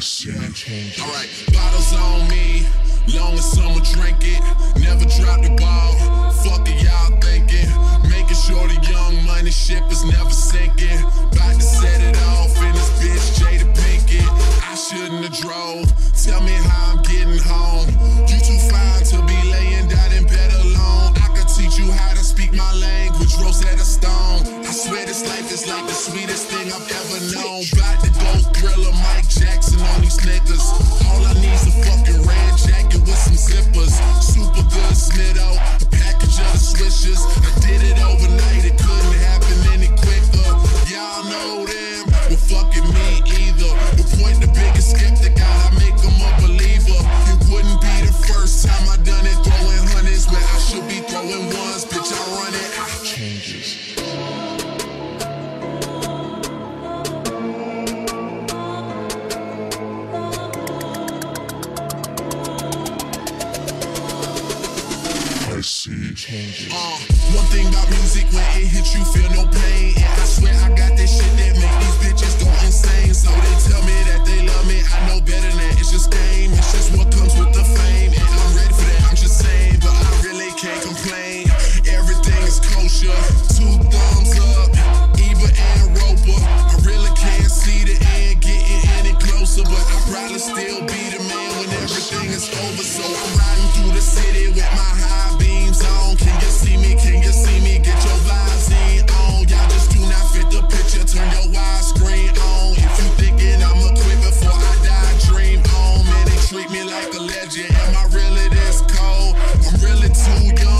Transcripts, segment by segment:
changes. Alright, bottles on me, long as someone drink it. Never drop the ball, fuck it, y'all thinking. Making sure the young money ship is never sinking. About to set it off in this bitch, Jada Pinkett. I shouldn't have drove, tell me how I'm getting home. You too fine to be laying down in bed alone. I could teach you how to speak my language, Rosetta Stone. I swear life is like the sweetest thing I've ever known. About to go thriller Mike Jackson on these niggas. All I need's a fucking red jacket with Uh, one thing about music, when it hits you, feel no pain. And I swear I got that shit that make these bitches go insane. So they tell me that they love me. I know better than. It's just game. It's just what comes with the fame. And I'm ready for that. I'm just saying, but I really can't complain. Everything is kosher. Two thumbs up. Ebert and Roeper. I really can't see the end getting any closer, but I probably still be the man when everything is over. So I'm riding through the city with my high too young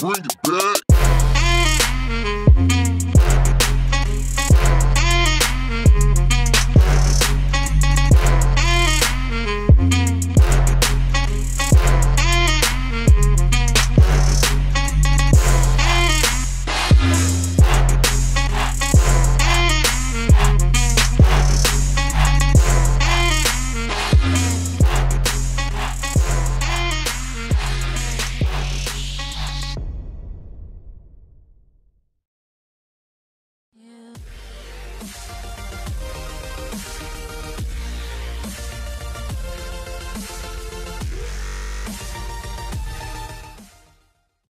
Bring it.